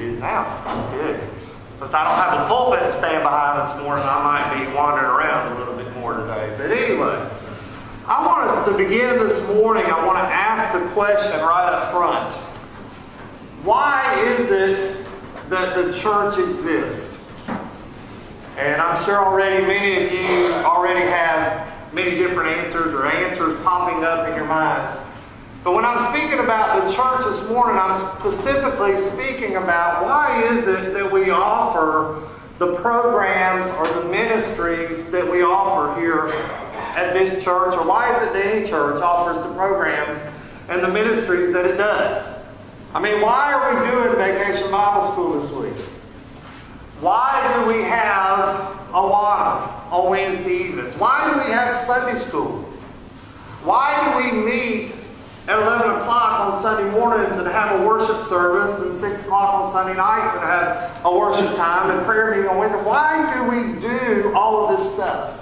It is now. Good. Since I don't have a pulpit stand behind this morning, I might be wandering around a little bit more today. But anyway, I want us to begin this morning. I want to ask the question right up front. Why is it that the church exists? And I'm sure already many of you already have many different answers or answers popping up in your mind. But when I'm speaking about the church this morning, I'm specifically speaking about why is it that we offer the programs or the ministries that we offer here at this church, or why is it that any church offers the programs and the ministries that it does? I mean, why are we doing Vacation Bible School this week? Why do we have a Awana on Wednesday evenings? Why do we have Sunday school? Why do we meet at 11 o'clock on Sunday mornings and have a worship service, and 6 o'clock on Sunday nights and have a worship time and prayer meeting on Wednesday. Why do we do all of this stuff?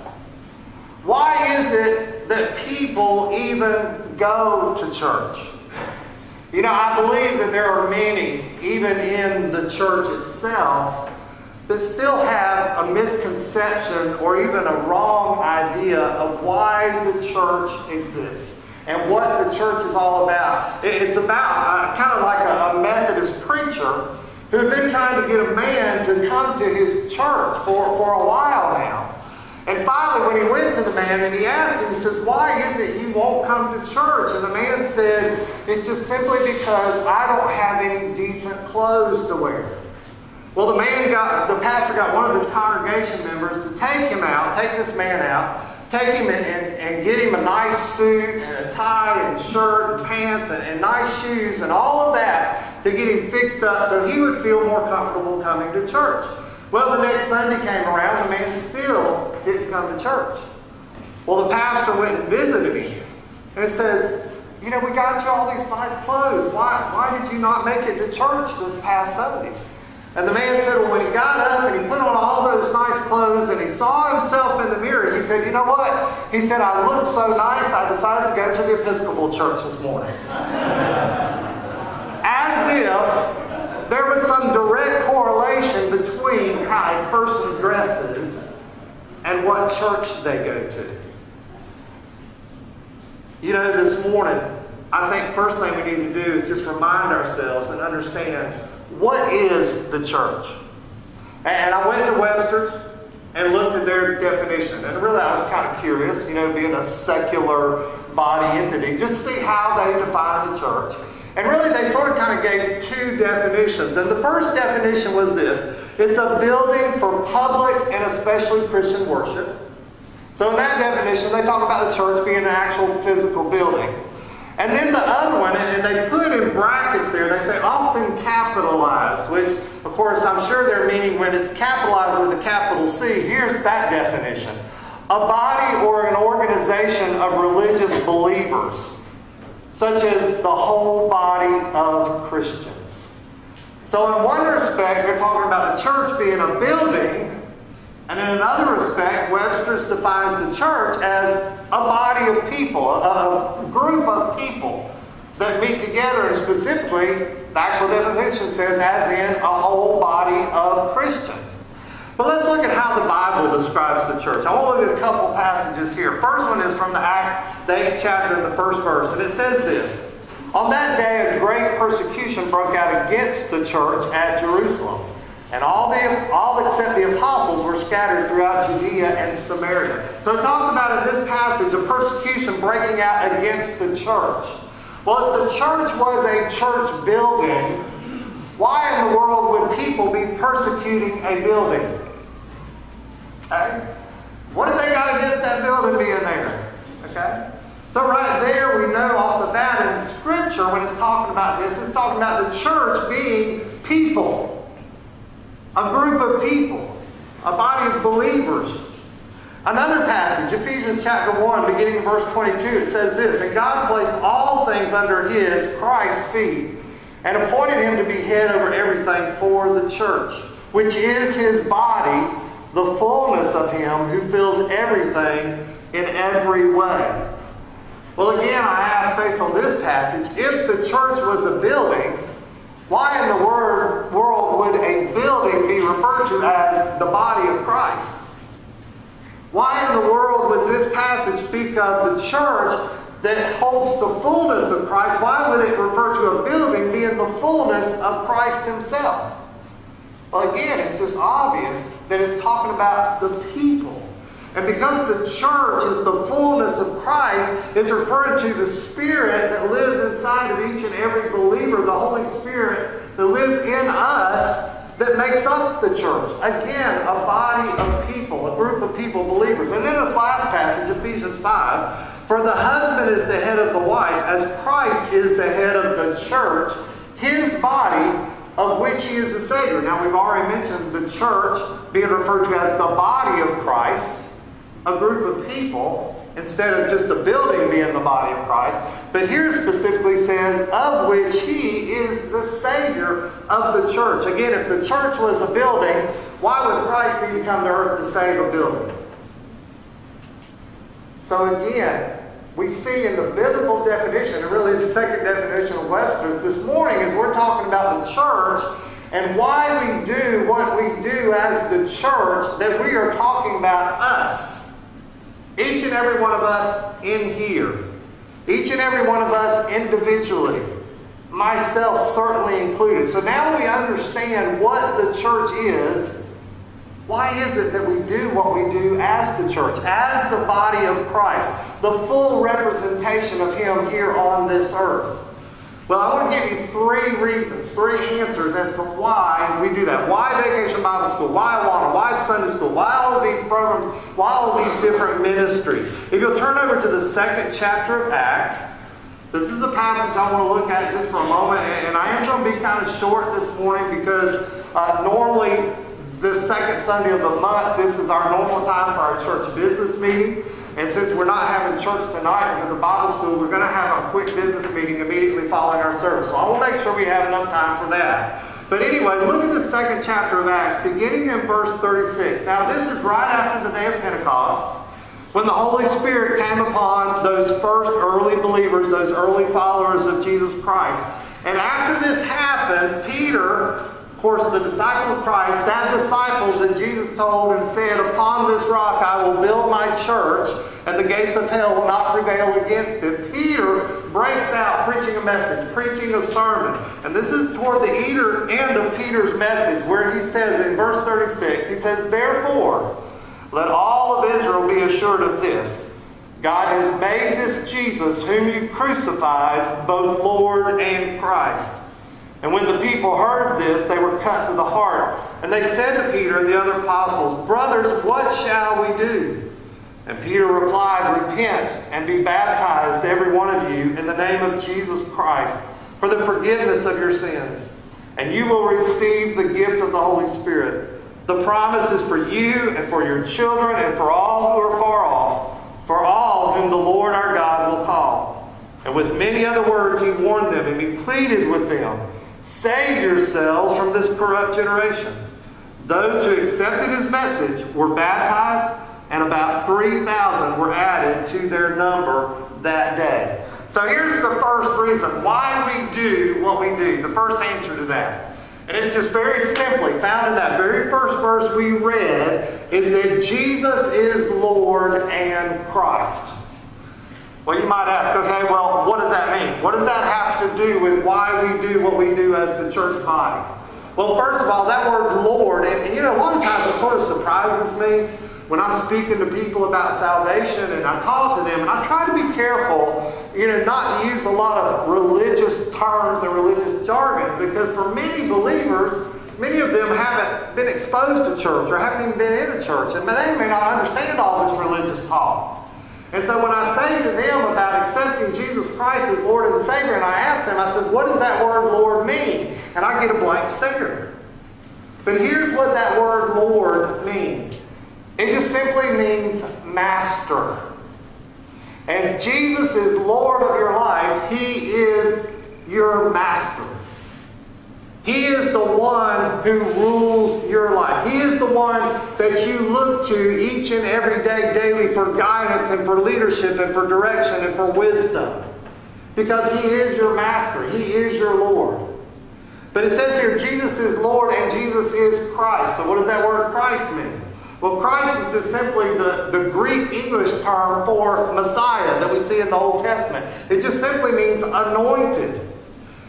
Why is it that people even go to church? You know, I believe that there are many, even in the church itself, that still have a misconception or even a wrong idea of why the church exists and what the church is all about. It's about uh, kind of like a, a Methodist preacher who's been trying to get a man to come to his church for, for a while now. And finally, when he went to the man and he asked him, he says, Why is it you won't come to church? And the man said, It's just simply because I don't have any decent clothes to wear. Well, the man got, the pastor got one of his congregation members to take him out, take this man out, take him and, and, and, get him a nice suit and a tie and shirt and pants and, and nice shoes and all of that to get him fixed up so he would feel more comfortable coming to church. Well, the next Sunday came around, the man still didn't come to church. Well, the pastor went and visited him and says, You know, we got you all these nice clothes. Why, why did you not make it to church this past Sunday? And the man said, well, when he got up and he put on all those nice clothes and he saw himself in the mirror, he said, you know what? He said, I look so nice, I decided to go to the Episcopal church this morning. As if there was some direct correlation between how a person dresses and what church they go to. You know, this morning, I think first thing we need to do is just remind ourselves and understand what is the church? And I went to Webster's and looked at their definition. And really, I was kind of curious, you know, being a secular body entity, just to see how they define the church. And really, they sort of kind of gave two definitions. And the first definition was this it's a building for public and especially Christian worship. So, in that definition, they talk about the church being an actual physical building. And then the other one, and they put in brackets there, they say often capitalized, which, of course, I'm sure they're meaning when it's capitalized with a capital C. Here's that definition a body or an organization of religious believers, such as the whole body of Christians. So, in one respect, they're talking about the church being a building and in another respect, Webster's defines the church as a body of people, a, a group of people that meet together, and specifically, the actual definition says, as in a whole body of Christians. But let's look at how the Bible describes the church. I want to look at a couple passages here. First one is from the Acts, the 8th chapter, and the first verse, and it says this On that day, a great persecution broke out against the church at Jerusalem. And all, the, all except the apostles were scattered throughout Judea and Samaria. So it talks about in this passage a persecution breaking out against the church. Well, if the church was a church building, why in the world would people be persecuting a building? Okay? What have they got against that building being there? Okay? So right there we know off the bat in Scripture when it's talking about this, it's talking about the church being people a group of people, a body of believers. Another passage, Ephesians chapter 1, beginning in verse 22, it says this And God placed all things under his, Christ's feet, and appointed him to be head over everything for the church, which is his body, the fullness of him who fills everything in every way. Well, again, I ask based on this passage if the church was a building, why in the word, world would a building be referred to as the body of Christ. Why in the world would this passage speak of the church that holds the fullness of Christ? Why would it refer to a building being the fullness of Christ himself? Well, again, it's just obvious that it's talking about the people. And because the church is the fullness of Christ, it's referring to the Spirit that lives inside of each and every believer, the Holy Spirit that lives in us that makes up the church. Again, a body of people, a group of people, believers. And then this last passage, Ephesians 5, for the husband is the head of the wife, as Christ is the head of the church, his body, of which he is the Savior. Now, we've already mentioned the church being referred to as the body of Christ, a group of people, instead of just a building being the body of Christ. But here specifically says, of which he is the Savior of the church. Again, if the church was a building, why would Christ need to come to earth to save a building? So again, we see in the biblical definition, and really the second definition of Webster's this morning, is we're talking about the church and why we do what we do as the church, that we are talking about us. Each and every one of us in here. Each and every one of us individually. Myself certainly included. So now we understand what the church is. Why is it that we do what we do as the church, as the body of Christ, the full representation of Him here on this earth? Well, I want to give you three reasons, three answers as to why we do that. Why Vacation Bible School? Why Awana? Why Sunday School? Why all of these programs? Why all of these different ministries? If you'll turn over to the second chapter of Acts, this is a passage I want to look at just for a moment, and I am going to be kind of short this morning because uh, normally this second Sunday of the month, this is our normal time for our church business meeting. And since we're not having church tonight because of Bible school, we're going to have a quick business meeting immediately following our service. So I will make sure we have enough time for that. But anyway, look at the second chapter of Acts, beginning in verse 36. Now, this is right after the day of Pentecost, when the Holy Spirit came upon those first early believers, those early followers of Jesus Christ. And after this happened, Peter of course, the disciple of Christ, that disciple that Jesus told and said, Upon this rock I will build my church, and the gates of hell will not prevail against it. Peter breaks out preaching a message, preaching a sermon. And this is toward the end of Peter's message, where he says in verse 36, he says, Therefore, let all of Israel be assured of this. God has made this Jesus, whom you crucified, both Lord and Christ. And when the people heard this, they were cut to the heart. And they said to Peter and the other apostles, Brothers, what shall we do? And Peter replied, Repent and be baptized, every one of you, in the name of Jesus Christ, for the forgiveness of your sins. And you will receive the gift of the Holy Spirit. The promise is for you and for your children and for all who are far off, for all whom the Lord our God will call. And with many other words he warned them, and he pleaded with them Save yourselves from this corrupt generation. Those who accepted his message were baptized, and about 3,000 were added to their number that day. So here's the first reason why we do what we do. The first answer to that. And it's just very simply found in that very first verse we read is that Jesus is Lord and Christ. Well, you might ask, okay, well, what does that mean? What does that have to do with why we do what we do as the church body? Well, first of all, that word Lord, and, you know, a lot of times it sort of surprises me when I'm speaking to people about salvation and I talk to them, and I try to be careful, you know, not use a lot of religious terms and religious jargon, because for many believers, many of them haven't been exposed to church or haven't even been in a church, and they may not understand all this religious talk. And so when I say to them about accepting Jesus Christ as Lord and Savior, and I ask them, I said, what does that word Lord mean? And I get a blank stare. But here's what that word Lord means. It just simply means master. And Jesus is Lord of your life. He is your master. He is the one who rules your life. He is the one that you look to each and every day, daily, for guidance and for leadership and for direction and for wisdom. Because He is your master, He is your Lord. But it says here, Jesus is Lord and Jesus is Christ. So what does that word Christ mean? Well, Christ is just simply the, the Greek English term for Messiah that we see in the Old Testament. It just simply means anointed.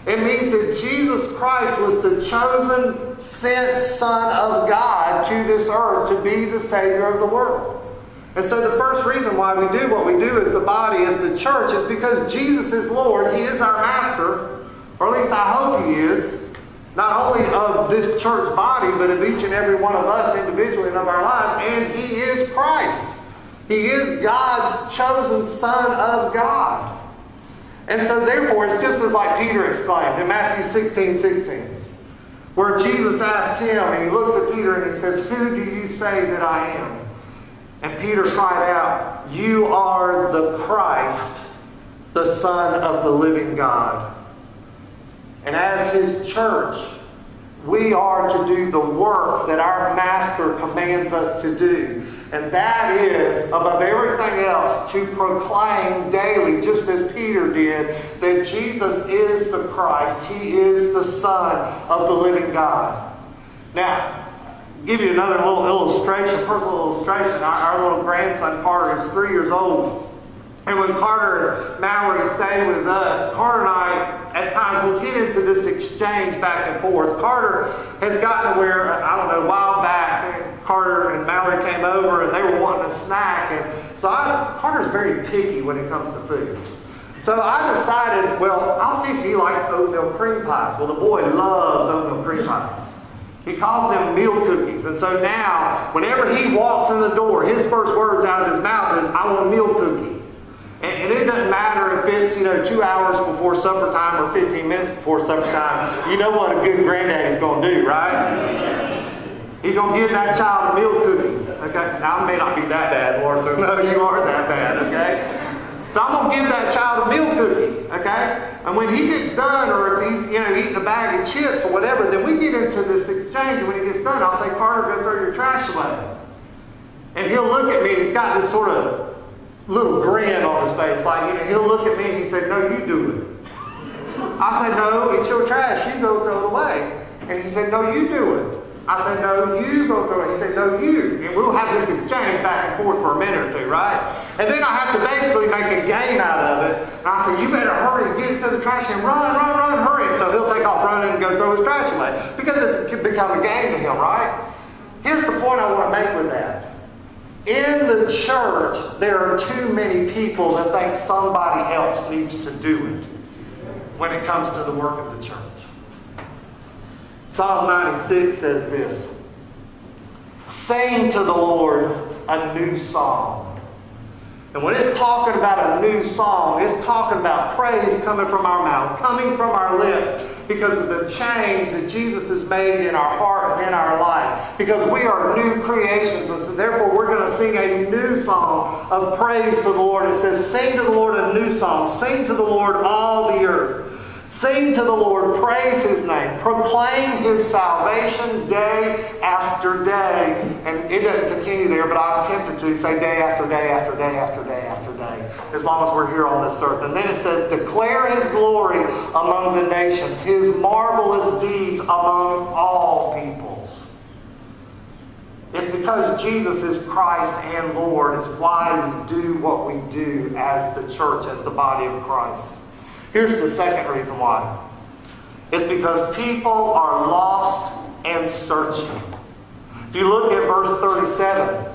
It means that Jesus Christ was the chosen, sent Son of God to this earth to be the Savior of the world. And so the first reason why we do what we do as the body, as the church, is because Jesus is Lord. He is our master, or at least I hope He is. Not only of this church body, but of each and every one of us individually in of our lives. And He is Christ. He is God's chosen Son of God. And so therefore, it's just as like Peter exclaimed in Matthew 16, 16, where Jesus asked him, and he looks at Peter and he says, Who do you say that I am? And Peter cried out, You are the Christ, the Son of the living God. And as his church, we are to do the work that our Master commands us to do. And that is, above everything else, to proclaim daily, just as Peter did, that Jesus is the Christ. He is the Son of the living God. Now, give you another little illustration, personal illustration. Our, our little grandson Carter is three years old. And when Carter and Mallory stay with us, Carter and I, at times, will get into this exchange back and forth. Carter has gotten where, I don't know, a while back, Carter and Mallory came over and they were wanting a snack. And so I, Carter's very picky when it comes to food. So I decided, well, I'll see if he likes oatmeal cream pies. Well, the boy loves oatmeal cream pies. He calls them meal cookies. And so now, whenever he walks in the door, his first words out of his mouth is, I want a meal cookie. And, it doesn't matter if it's, you know, two hours before supper time or 15 minutes before supper time. You know what a good granddaddy's going to do, right? He's going to give that child a meal cookie. Okay? Now, I may not be that bad, Lord, so no, you are that bad, okay? So I'm going to give that child a meal cookie, okay? And when he gets done, or if he's, you know, eating a bag of chips or whatever, then we get into this exchange. And when he gets done, I'll say, Carter, go throw your trash away. And he'll look at me, and he's got this sort of little grin on his face. Like, you know, he'll look at me and he said, no, you do it. I said, no, it's your trash. You go throw it away. And he said, no, you do it. I said, no, you go throw it. He said, no, you. And we'll have this exchange back and forth for a minute or two, right? And then I have to basically make a game out of it. And I said, you better hurry and get to the trash and run, run, run, hurry. So he'll take off running and go throw his trash away. Because it's become a game to him, right? Here's the point I want to make with that. In the church, there are too many people that think somebody else needs to do it when it comes to the work of the church. Psalm 96 says this Sing to the Lord a new song. And when it's talking about a new song, it's talking about praise coming from our mouth, coming from our lips, because of the change that Jesus has made in our heart and in our life. Because we are new creations. And so therefore, we're going to sing a new song of praise to the Lord. It says, Sing to the Lord a new song. Sing to the Lord all the earth. Sing to the Lord, praise his name, proclaim his salvation day after day. And it doesn't continue there, but I'm tempted to say day after day after day after day after day, as long as we're here on this earth. And then it says, declare his glory among the nations, his marvelous deeds among all peoples. It's because Jesus is Christ and Lord is why we do what we do as the church, as the body of Christ. Here's the second reason why. It's because people are lost and searching. If you look at verse 37,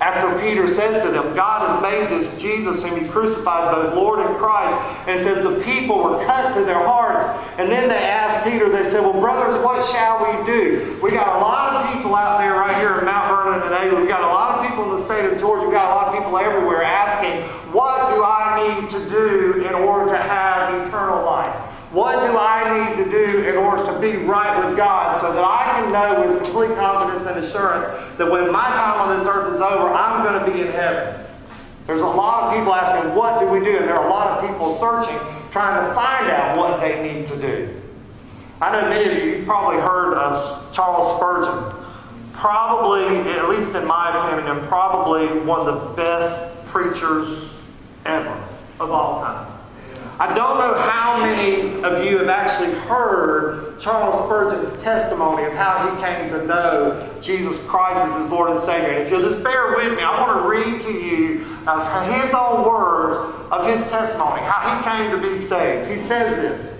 after Peter says to them, God has made this Jesus whom he crucified both Lord and Christ, and says the people were cut to their hearts. And then they asked Peter, they said, Well, brothers, what shall we do? We got a lot of people out there right here in Mount Vernon today. We got a lot of people in the state of Georgia. We got a lot of people everywhere asking, What do I need to do in order to have eternal life? What do I need to do in order to be right with God so that I can know with complete confidence and assurance that when my time on this earth is over, I'm going to be in heaven? There's a lot of people asking, what do we do? And there are a lot of people searching, trying to find out what they need to do. I know many of you, you've probably heard of Charles Spurgeon. Probably, at least in my opinion, probably one of the best preachers ever of all time. I don't know how many of you have actually heard Charles Spurgeon's testimony of how he came to know Jesus Christ as his Lord and Savior. And if you'll just bear with me, I want to read to you uh, his own words of his testimony, how he came to be saved. He says this.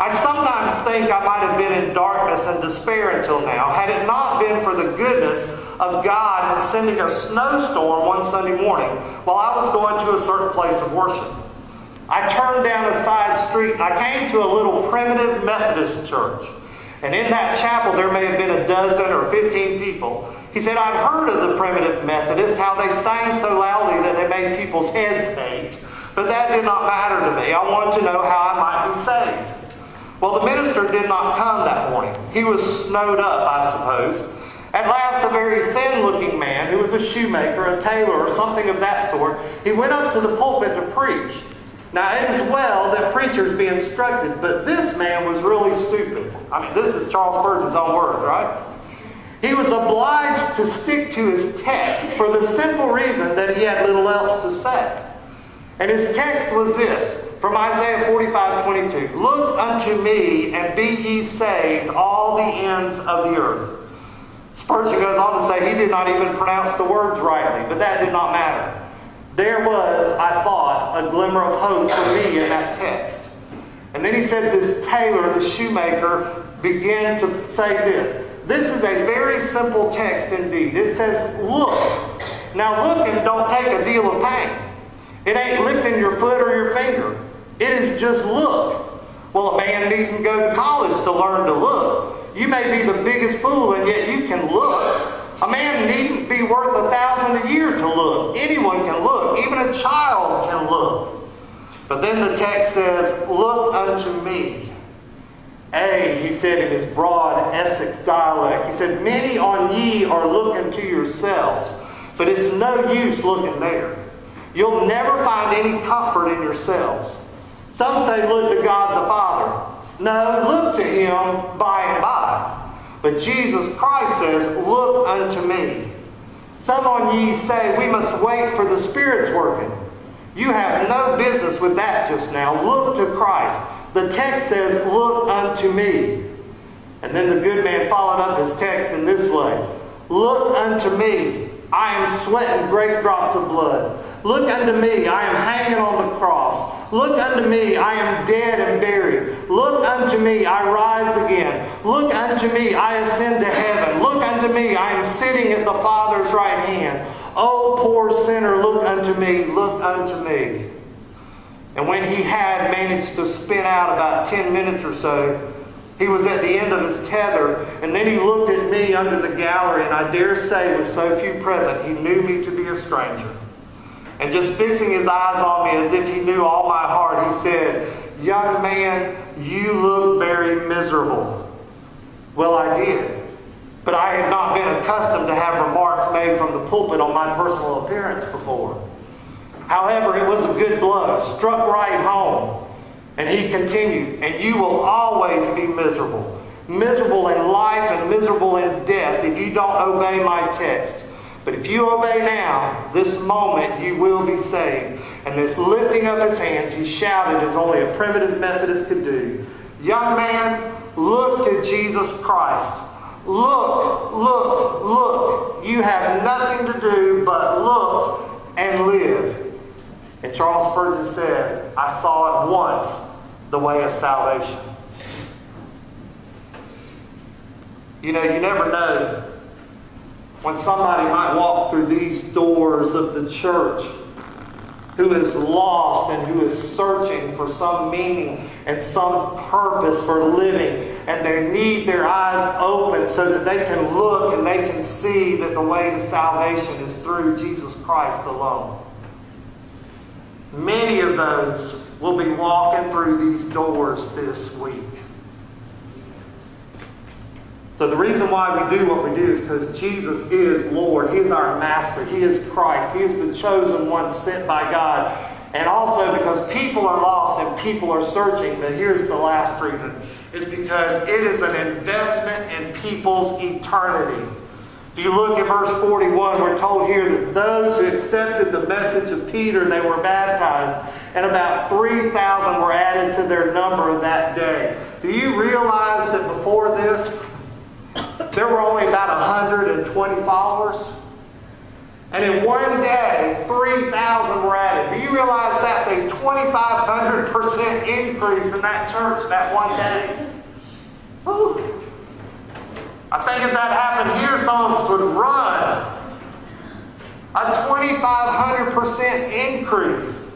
I sometimes think I might have been in darkness and despair until now, had it not been for the goodness of God in sending a snowstorm one Sunday morning while I was going to a certain place of worship. I turned down a side street and I came to a little primitive Methodist church. And in that chapel, there may have been a dozen or 15 people. He said, I'd heard of the primitive Methodists, how they sang so loudly that they made people's heads ache. But that did not matter to me. I wanted to know how I might be saved. Well, the minister did not come that morning. He was snowed up, I suppose. At last, a very thin looking man who was a shoemaker, a tailor, or something of that sort, he went up to the pulpit to preach. Now, it is well that preachers be instructed, but this man was really stupid. I mean, this is Charles Spurgeon's own words, right? He was obliged to stick to his text for the simple reason that he had little else to say. And his text was this from Isaiah 45 22 Look unto me and be ye saved, all the ends of the earth. Spurgeon goes on to say he did not even pronounce the words rightly, but that did not matter. There was, I thought, a glimmer of hope for me in that text. And then he said this tailor, the shoemaker, began to say this. This is a very simple text indeed. It says, look. Now looking don't take a deal of pain. It ain't lifting your foot or your finger. It is just look. Well, a man needn't go to college to learn to look. You may be the biggest fool, and yet you can look. A man needn't be worth a thousand a year to look. Anyone can look. Even a child can look. But then the text says, Look unto me. A, he said in his broad Essex dialect, he said, Many on ye are looking to yourselves, but it's no use looking there. You'll never find any comfort in yourselves. Some say, Look to God the Father. No, look to him by and by. But Jesus Christ says, Look unto me. Some on ye say, We must wait for the Spirit's working. You have no business with that just now. Look to Christ. The text says, Look unto me. And then the good man followed up his text in this way Look unto me. I am sweating great drops of blood. Look unto me. I am hanging on the cross. Look unto me, I am dead and buried. Look unto me, I rise again. Look unto me, I ascend to heaven. Look unto me, I am sitting at the Father's right hand. Oh, poor sinner, look unto me, look unto me. And when he had managed to spin out about 10 minutes or so, he was at the end of his tether, and then he looked at me under the gallery, and I dare say, with so few present, he knew me to be a stranger. And just fixing his eyes on me as if he knew all my heart, he said, Young man, you look very miserable. Well, I did. But I had not been accustomed to have remarks made from the pulpit on my personal appearance before. However, it was a good blow, struck right home. And he continued, And you will always be miserable. Miserable in life and miserable in death if you don't obey my text. But if you obey now, this moment you will be saved. And this lifting of his hands, he shouted as only a primitive Methodist could do. Young man, look to Jesus Christ. Look, look, look. You have nothing to do but look and live. And Charles Spurgeon said, I saw at once the way of salvation. You know, you never know when somebody might walk through these doors of the church who is lost and who is searching for some meaning and some purpose for living, and they need their eyes open so that they can look and they can see that the way to salvation is through Jesus Christ alone. Many of those will be walking through these doors this week. So the reason why we do what we do is because Jesus is Lord. He is our Master. He is Christ. He is the chosen one sent by God. And also because people are lost and people are searching. But here's the last reason. Is because it is an investment in people's eternity. If you look at verse 41, we're told here that those who accepted the message of Peter, they were baptized. and about 3,000 were added to their number that day. Do you realize that before this, there were only about 120 followers? And in one day, 3,000 were added. Do you realize that's a 2,500% increase in that church that one day? Whew. I think if that happened here, some of us would run. A 2,500% increase.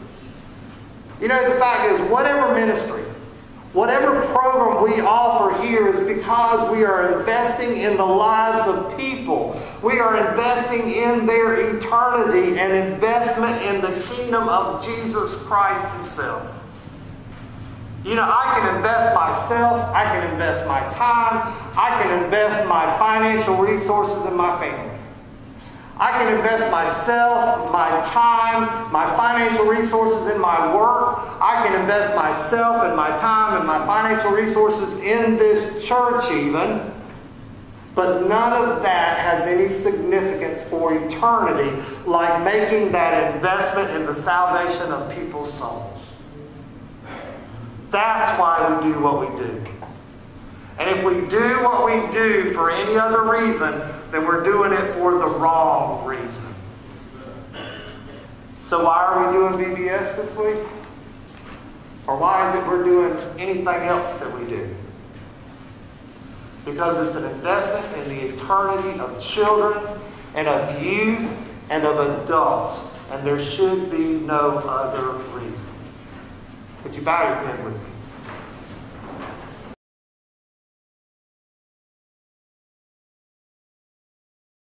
You know, the fact is, whatever ministry, whatever program we offer here is because we are investing in the lives of people. We are investing in their eternity and investment in the kingdom of Jesus Christ Himself. You know, I can invest myself, I can invest my time, I can invest my financial resources in my family. I can invest myself, my time, my financial resources in my work. I can invest myself and my time and my financial resources in this church, even. But none of that has any significance for eternity like making that investment in the salvation of people's souls. That's why we do what we do. And if we do what we do for any other reason, then we're doing it for the wrong reason. So why are we doing VBS this week? Or why is it we're doing anything else that we do? Because it's an investment in the eternity of children and of youth and of adults. And there should be no other reason. Would you bow your head with me?